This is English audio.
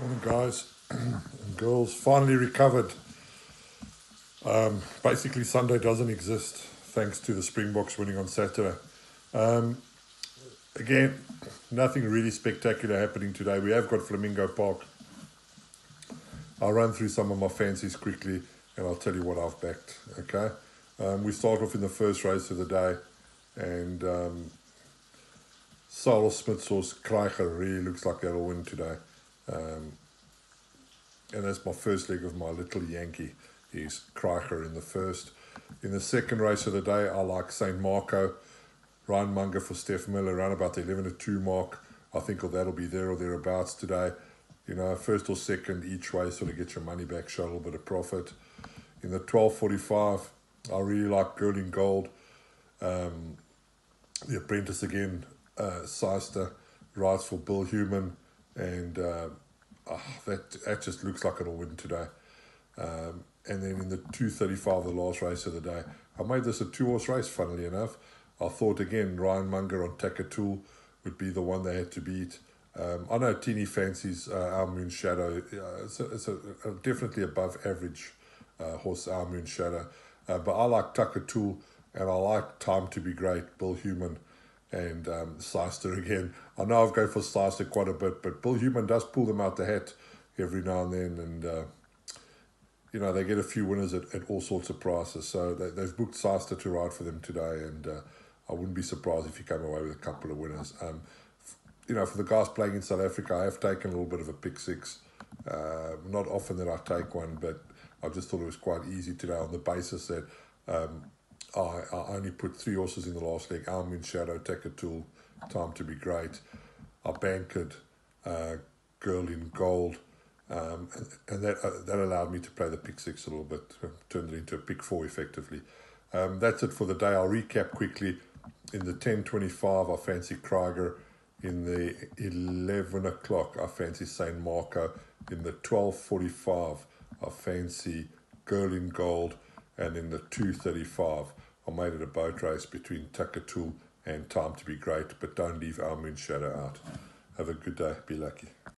Morning, guys and girls. Finally recovered. Um, basically, Sunday doesn't exist thanks to the Springboks winning on Saturday. Um, again, nothing really spectacular happening today. We have got Flamingo Park. I'll run through some of my fancies quickly and I'll tell you what I've backed. Okay. Um, we start off in the first race of the day and um, Smith's Kreiger really looks like they'll win today. Um, and that's my first leg of my little Yankee. He's Kreiger in the first. In the second race of the day, I like St. Marco. Ryan Munger for Steph Miller around about the 11 to 2 mark. I think that'll be there or thereabouts today. You know, first or second each way, sort of get your money back, show a little bit of profit. In the 12.45, I really like Girl Gold. Um, the Apprentice again, uh, Seister, rides for Bill Human and uh, oh, that that just looks like it'll win today. Um, and then in the two thirty five, the last race of the day, I made this a two horse race. Funnily enough, I thought again Ryan Munger on Takatool would be the one they had to beat. Um, I know Teeny fancies uh, Our Moon Shadow. Uh, it's a, it's a, a definitely above average uh, horse, Our Moon Shadow. Uh, but I like Takatool and I like Time to Be Great, Bill Human and um, again. I know I've gone for Seister quite a bit, but Bill Human does pull them out the hat every now and then, and uh, you know they get a few winners at, at all sorts of prices. So they, they've booked Seister to ride for them today, and uh, I wouldn't be surprised if you came away with a couple of winners. Um, you know, for the guys playing in South Africa, I have taken a little bit of a pick six. Uh, not often that I take one, but I just thought it was quite easy today on the basis that um, I, I only put three horses in the last leg. Almond Shadow, Takatool, Time to Be Great. I bankered uh, Girl in Gold. Um, and, and that uh, that allowed me to play the pick six a little bit, turned it into a pick four effectively. Um, that's it for the day. I'll recap quickly. In the ten twenty five, I fancy Kreiger. In the eleven o'clock, I fancy Saint Marco. In the twelve forty five, I fancy Girl in Gold and in the 235 I made it a boat race between Takatool and Time to Be Great, but don't leave our moon shadow out. Have a good day. Be lucky.